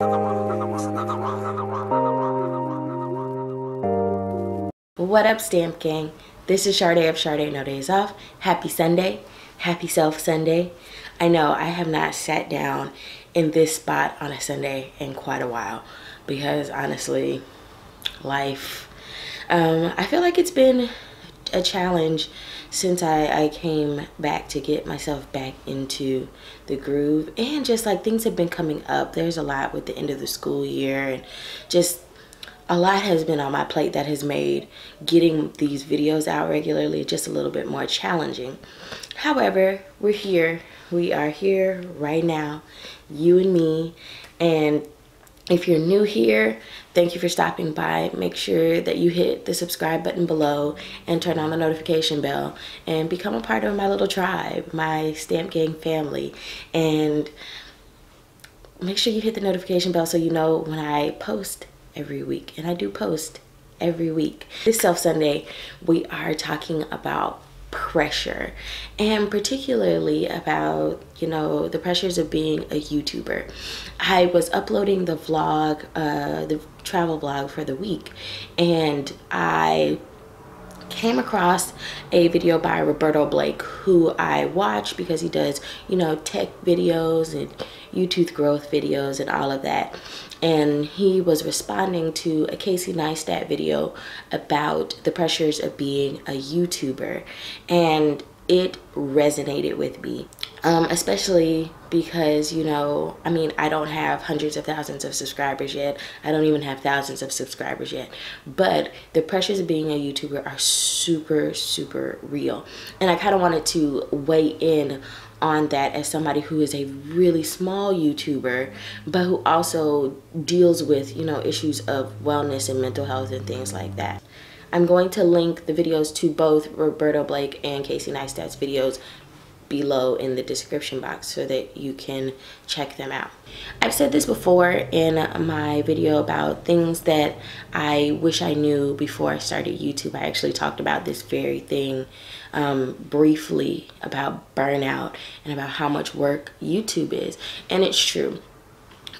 What up, Stamp Gang? This is Sharde of Sharde No Days Off. Happy Sunday. Happy Self Sunday. I know I have not sat down in this spot on a Sunday in quite a while because honestly, life, um, I feel like it's been a challenge since I, I came back to get myself back into the groove. And just like things have been coming up. There's a lot with the end of the school year and just a lot has been on my plate that has made getting these videos out regularly just a little bit more challenging. However we're here. We are here right now you and me. And if you're new here, thank you for stopping by. Make sure that you hit the subscribe button below and turn on the notification bell and become a part of my little tribe, my Stamp Gang family. And make sure you hit the notification bell so you know when I post every week. And I do post every week. This Self Sunday, we are talking about pressure and particularly about you know the pressures of being a youtuber. I was uploading the vlog uh the travel vlog for the week and i came across a video by Roberto Blake who I watch because he does you know tech videos and YouTube growth videos and all of that. And he was responding to a Casey Neistat video about the pressures of being a YouTuber. And it resonated with me. Um, especially because you know i mean i don't have hundreds of thousands of subscribers yet. I don't even have thousands of subscribers yet. But the pressures of being a youtuber are super super real. And i kind of wanted to weigh in on that as somebody who is a really small youtuber but who also deals with you know issues of wellness and mental health and things like that. I'm going to link the videos to both Roberto Blake and Casey Neistat's videos below in the description box so that you can check them out. I've said this before in my video about things that I wish I knew before I started YouTube. I actually talked about this very thing um, briefly about burnout and about how much work YouTube is. And it's true.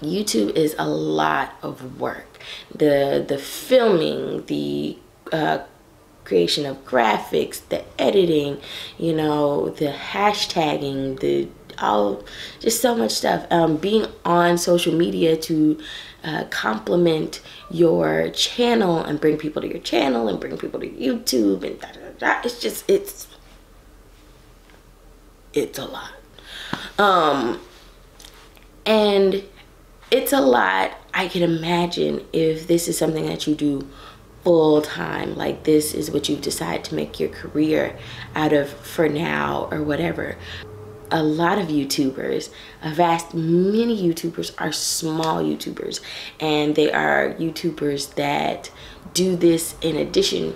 YouTube is a lot of work. The, the filming, the uh, creation of graphics, the editing, you know, the hashtagging, the all just so much stuff. Um, being on social media to uh, complement your channel and bring people to your channel and bring people to YouTube and da, da, da, it's just it's it's a lot. Um, and it's a lot. I can imagine if this is something that you do full time like this is what you've decided to make your career out of for now or whatever. A lot of youtubers a vast many youtubers are small youtubers and they are youtubers that do this in addition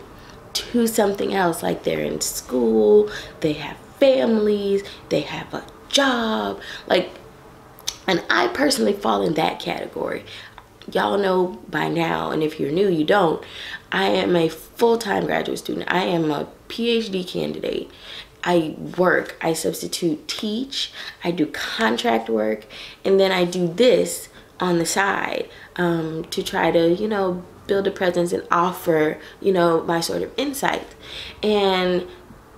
to something else like they're in school they have families they have a job like and i personally fall in that category y'all know by now and if you're new you don't i am a full-time graduate student. I am a phd candidate. I work i substitute teach i do contract work and then i do this on the side um, to try to you know build a presence and offer you know my sort of insight. And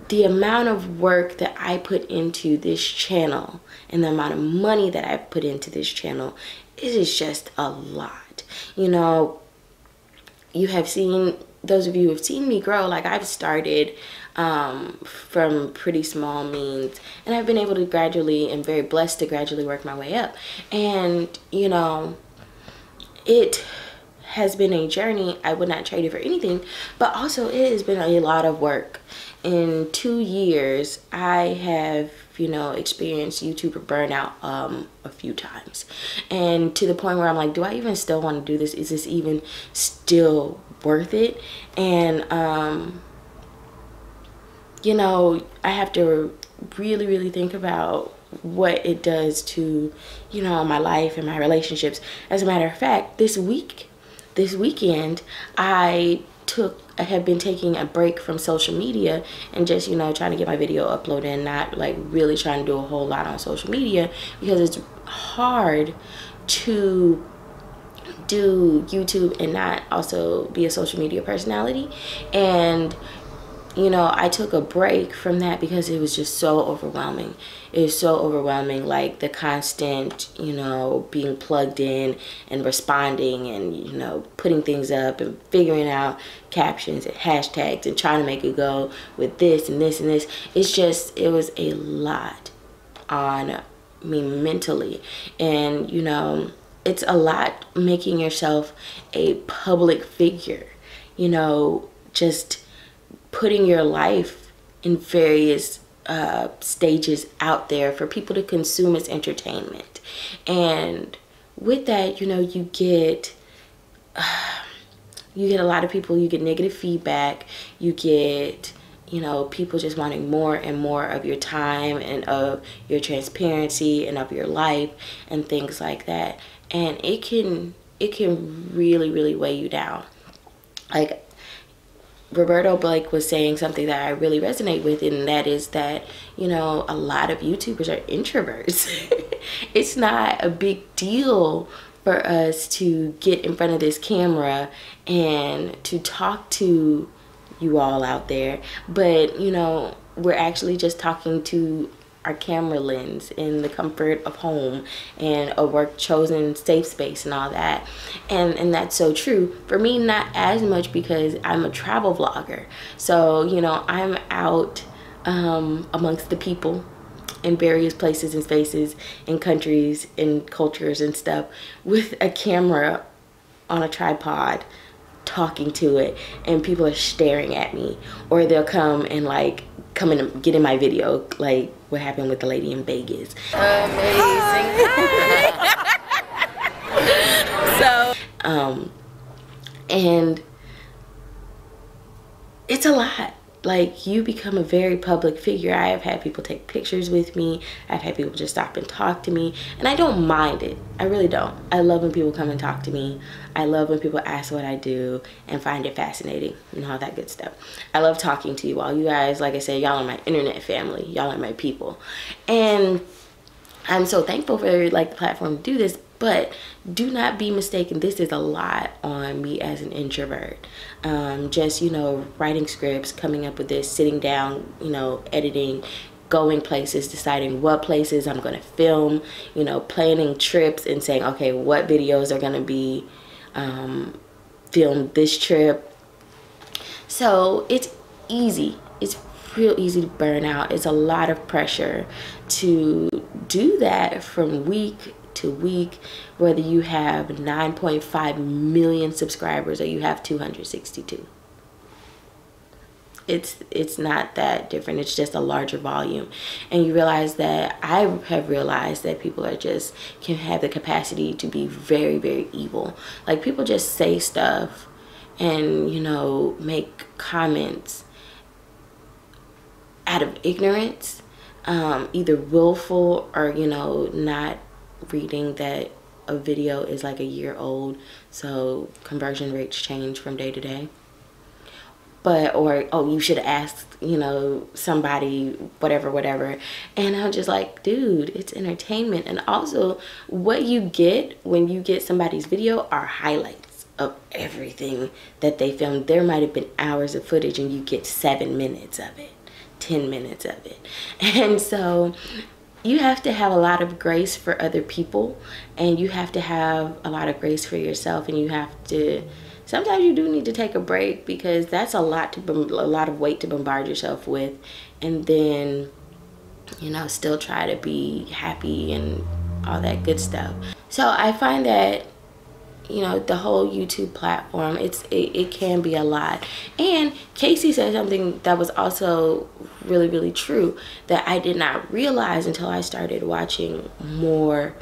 the amount of work that I put into this channel and the amount of money that I put into this channel it is just a lot. You know, you have seen, those of you who have seen me grow, like I've started um, from pretty small means and I've been able to gradually and very blessed to gradually work my way up. And, you know, it has been a journey. I would not trade it for anything, but also it has been a lot of work. In two years, I have you know, experienced YouTuber burnout um, a few times. And to the point where I'm like, do I even still want to do this? Is this even still worth it? And, um, you know, I have to really, really think about what it does to, you know, my life and my relationships. As a matter of fact, this week, this weekend, I took I have been taking a break from social media and just you know trying to get my video uploaded and not like really trying to do a whole lot on social media because it's hard to do YouTube and not also be a social media personality. And you know, I took a break from that because it was just so overwhelming. It was so overwhelming, like the constant, you know, being plugged in and responding and, you know, putting things up and figuring out captions and hashtags and trying to make it go with this and this and this. It's just, it was a lot on me mentally. And, you know, it's a lot making yourself a public figure, you know, just putting your life in various uh, stages out there for people to consume as entertainment. And with that, you know, you get uh, you get a lot of people. You get negative feedback. You get you know people just wanting more and more of your time and of your transparency and of your life and things like that. And it can it can really really weigh you down. Like Roberto Blake was saying something that I really resonate with, and that is that, you know, a lot of YouTubers are introverts. it's not a big deal for us to get in front of this camera and to talk to you all out there, but, you know, we're actually just talking to our camera lens in the comfort of home and a work chosen safe space and all that. And and that's so true. For me not as much because i'm a travel vlogger. So you know i'm out um, amongst the people in various places and spaces and countries and cultures and stuff with a camera on a tripod talking to it. And people are staring at me. Or they'll come and like come and get in my video like what happened with the lady in Vegas. Amazing. so, um, and it's a lot like you become a very public figure. I have had people take pictures with me. I've had people just stop and talk to me. And I don't mind it. I really don't. I love when people come and talk to me. I love when people ask what I do and find it fascinating and all that good stuff. I love talking to you all. You guys, like I said, y'all are my internet family. Y'all are my people. And I'm so thankful for like the platform to do this but do not be mistaken this is a lot on me as an introvert. Um, just you know writing scripts coming up with this sitting down you know editing going places deciding what places i'm going to film you know planning trips and saying okay what videos are going to be um, filmed this trip? So it's easy. It's real easy to burn out. It's a lot of pressure to do that from week to week, whether you have 9.5 million subscribers or you have 262. It's it's not that different. It's just a larger volume. And you realize that I have realized that people are just can have the capacity to be very, very evil. Like people just say stuff and, you know, make comments out of ignorance um, either willful or you know not reading that a video is like a year old so conversion rates change from day to day. But or oh you should ask you know somebody whatever whatever. And i'm just like dude it's entertainment. And also what you get when you get somebody's video are highlights of everything that they filmed. There might have been hours of footage and you get seven minutes of it 10 minutes of it. And so you have to have a lot of grace for other people and you have to have a lot of grace for yourself and you have to sometimes you do need to take a break because that's a lot to a lot of weight to bombard yourself with and then you know still try to be happy and all that good stuff. So i find that you know the whole youtube platform it's it, it can be a lot. And casey said something that was also really really true that i did not realize until i started watching more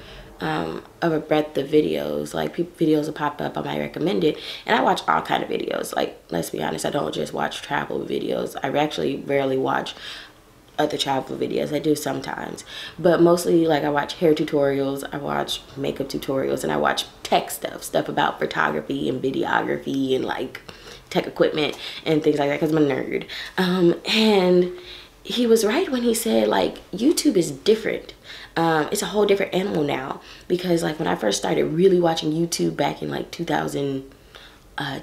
um, of a breadth of videos. Like videos will pop up i might recommend it. And i watch all kind of videos. Like let's be honest i don't just watch travel videos. I actually rarely watch other travel videos. I do sometimes. But mostly like I watch hair tutorials, I watch makeup tutorials, and I watch tech stuff. Stuff about photography and videography and like tech equipment and things like that because I'm a nerd. Um, and he was right when he said like YouTube is different. Um, it's a whole different animal now because like when I first started really watching YouTube back in like 2010, uh,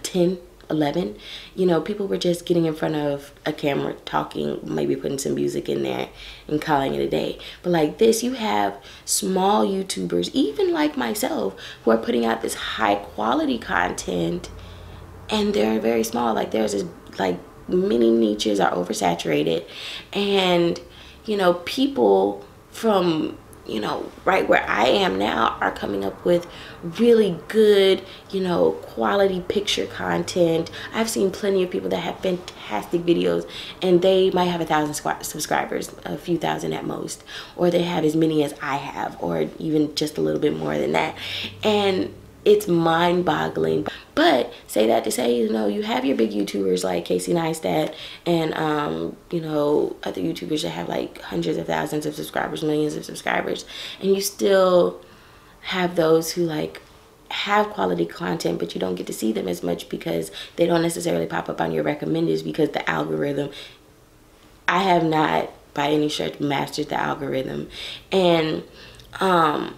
11 you know people were just getting in front of a camera talking maybe putting some music in there and calling it a day. But like this you have small youtubers even like myself who are putting out this high quality content and they're very small. Like there's this like many niches are oversaturated. And you know people from you know, right where I am now are coming up with really good, you know, quality picture content. I've seen plenty of people that have fantastic videos and they might have a thousand subscribers, a few thousand at most, or they have as many as I have, or even just a little bit more than that. And it's mind boggling. But say that to say, you know, you have your big YouTubers like Casey Neistat and, um, you know, other YouTubers that have like hundreds of thousands of subscribers, millions of subscribers, and you still have those who like have quality content but you don't get to see them as much because they don't necessarily pop up on your recommenders because the algorithm I have not by any stretch mastered the algorithm and um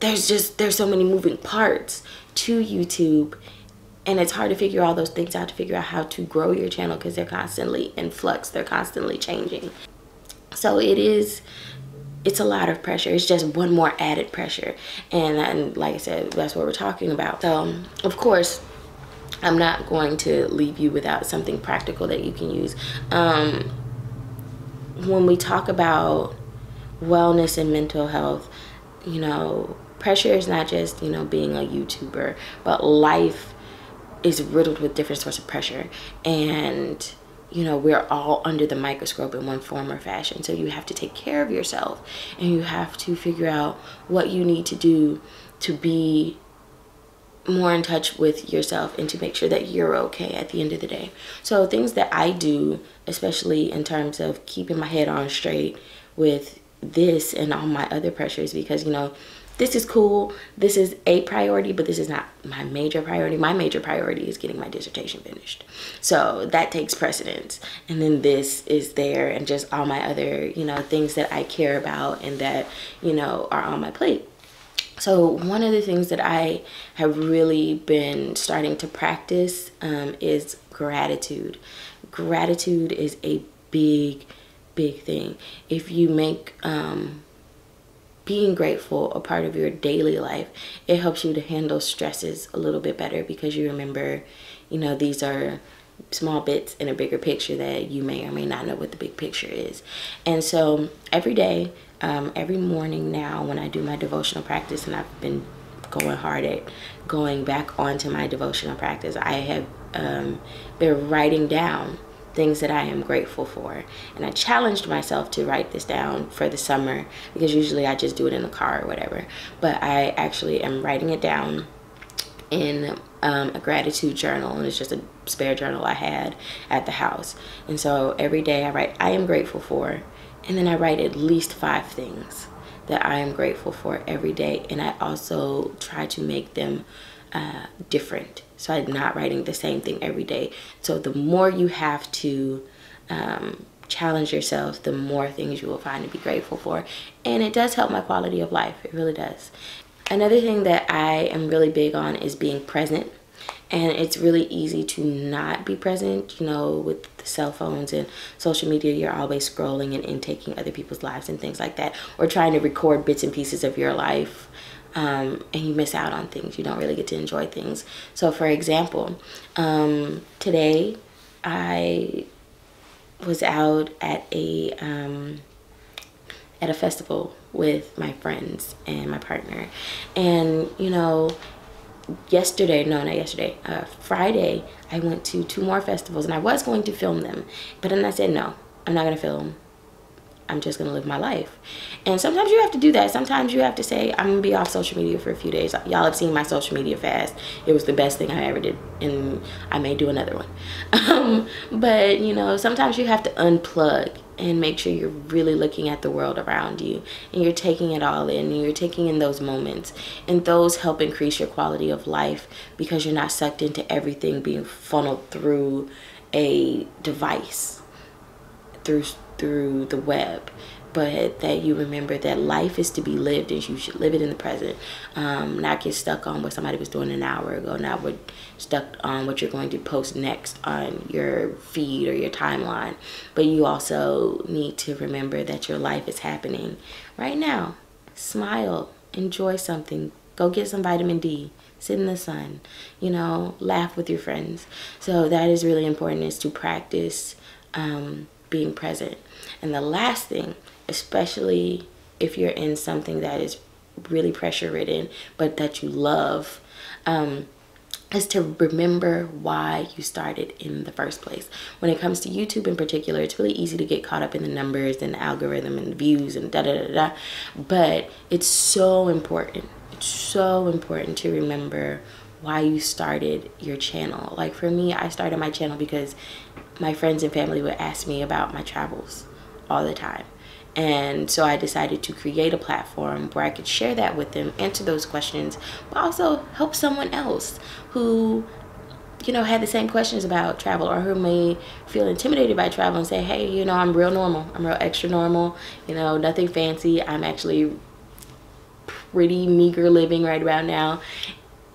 there's just there's so many moving parts to YouTube and it's hard to figure all those things out to figure out how to grow your channel because they're constantly in flux they're constantly changing. So it is it's a lot of pressure. It's just one more added pressure. And, and like i said that's what we're talking about. So of course i'm not going to leave you without something practical that you can use. Um, when we talk about wellness and mental health you know pressure is not just you know being a youtuber but life is riddled with different sorts of pressure. And you know we're all under the microscope in one form or fashion. So you have to take care of yourself and you have to figure out what you need to do to be more in touch with yourself and to make sure that you're okay at the end of the day. So things that i do especially in terms of keeping my head on straight with this and all my other pressures because you know this is cool. This is a priority, but this is not my major priority. My major priority is getting my dissertation finished. So that takes precedence. And then this is there and just all my other, you know, things that I care about and that, you know, are on my plate. So one of the things that I have really been starting to practice um, is gratitude. Gratitude is a big, big thing. If you make um, being grateful a part of your daily life, it helps you to handle stresses a little bit better because you remember, you know, these are small bits in a bigger picture that you may or may not know what the big picture is. And so every day, um, every morning now when I do my devotional practice, and I've been going hard at going back onto my devotional practice, I have um, been writing down things that I am grateful for. And I challenged myself to write this down for the summer because usually I just do it in the car or whatever. But I actually am writing it down in um, a gratitude journal and it's just a spare journal I had at the house. And so every day I write, I am grateful for, and then I write at least five things that I am grateful for every day. And I also try to make them uh, different. So I'm not writing the same thing every day. So the more you have to um, challenge yourself, the more things you will find to be grateful for. And it does help my quality of life. It really does. Another thing that I am really big on is being present. And it's really easy to not be present, you know, with the cell phones and social media. You're always scrolling and intaking other people's lives and things like that, or trying to record bits and pieces of your life um, and you miss out on things. You don't really get to enjoy things. So, for example, um, today I was out at a um, at a festival with my friends and my partner, and you know, yesterday, no, not yesterday, uh, Friday, I went to two more festivals, and I was going to film them, but then I said no, I'm not gonna film I'm just gonna live my life. And sometimes you have to do that. Sometimes you have to say, I'm gonna be off social media for a few days. Y'all have seen my social media fast. It was the best thing I ever did. And I may do another one. Um, but you know, sometimes you have to unplug and make sure you're really looking at the world around you and you're taking it all in and you're taking in those moments and those help increase your quality of life because you're not sucked into everything being funneled through a device through through the web but that you remember that life is to be lived and you should live it in the present um, not get stuck on what somebody was doing an hour ago not what stuck on what you're going to post next on your feed or your timeline. But you also need to remember that your life is happening right now. Smile enjoy something go get some vitamin d sit in the sun you know laugh with your friends. So that is really important is to practice um, being present and the last thing especially if you're in something that is really pressure ridden but that you love um, is to remember why you started in the first place. When it comes to YouTube in particular, it's really easy to get caught up in the numbers and the algorithm and views and da da da da. But it's so important. It's so important to remember why you started your channel. Like for me, I started my channel because my friends and family would ask me about my travels all the time. And so I decided to create a platform where I could share that with them, answer those questions, but also help someone else who, you know, had the same questions about travel or who may feel intimidated by travel and say, hey, you know, I'm real normal. I'm real extra normal, you know, nothing fancy. I'm actually pretty meager living right around now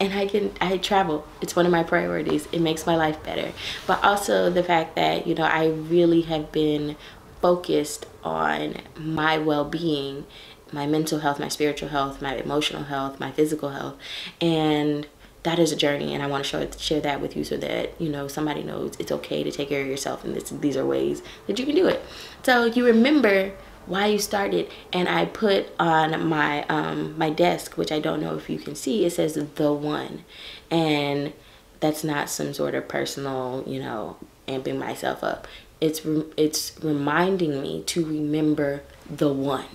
and I can I travel. It's one of my priorities. It makes my life better. But also the fact that, you know, I really have been focused on my well-being, my mental health, my spiritual health, my emotional health, my physical health. And that is a journey and I want to show, share that with you so that you know somebody knows it's okay to take care of yourself and this, these are ways that you can do it. So you remember why you started and I put on my um, my desk which I don't know if you can see it says the one. And that's not some sort of personal you know amping myself up. It's it's reminding me to remember the one.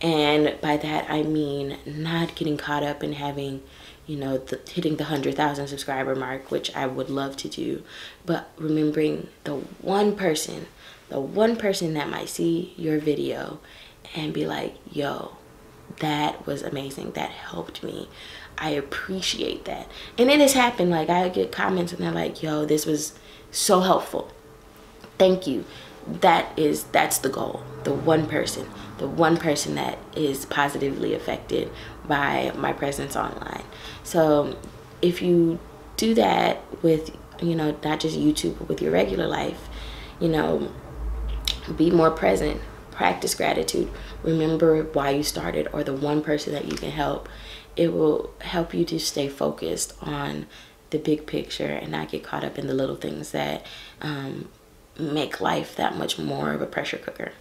And by that I mean not getting caught up in having you know the, hitting the 100,000 subscriber mark which I would love to do but remembering the one person the one person that might see your video and be like, yo, that was amazing. That helped me. I appreciate that. And it has happened. Like I get comments and they're like, yo, this was so helpful. Thank you. That is that's the goal. The one person. The one person that is positively affected by my presence online. So if you do that with, you know, not just YouTube, but with your regular life, you know, be more present practice gratitude remember why you started or the one person that you can help. It will help you to stay focused on the big picture and not get caught up in the little things that um, make life that much more of a pressure cooker.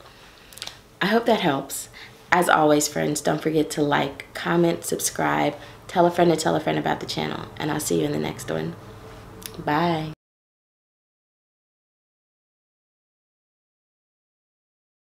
I hope that helps as always friends don't forget to like comment subscribe tell a friend to tell a friend about the channel and i'll see you in the next one. Bye